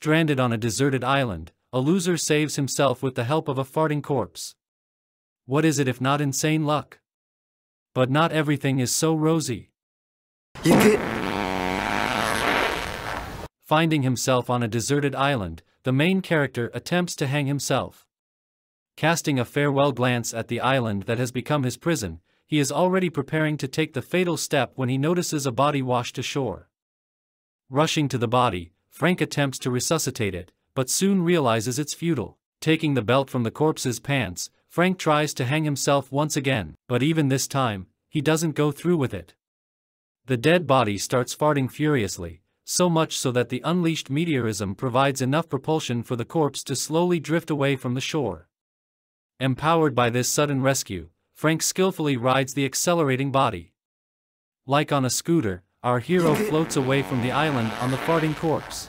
Stranded on a deserted island, a loser saves himself with the help of a farting corpse. What is it if not insane luck? But not everything is so rosy. Finding himself on a deserted island, the main character attempts to hang himself. Casting a farewell glance at the island that has become his prison, he is already preparing to take the fatal step when he notices a body washed ashore. Rushing to the body, Frank attempts to resuscitate it, but soon realizes it's futile. Taking the belt from the corpse's pants, Frank tries to hang himself once again, but even this time, he doesn't go through with it. The dead body starts farting furiously, so much so that the unleashed meteorism provides enough propulsion for the corpse to slowly drift away from the shore. Empowered by this sudden rescue, Frank skillfully rides the accelerating body. Like on a scooter, our hero floats away from the island on the farting corpse.